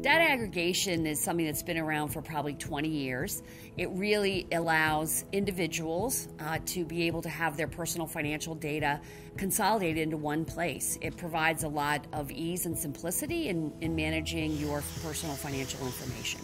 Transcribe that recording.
Data aggregation is something that's been around for probably 20 years. It really allows individuals uh, to be able to have their personal financial data consolidated into one place. It provides a lot of ease and simplicity in, in managing your personal financial information.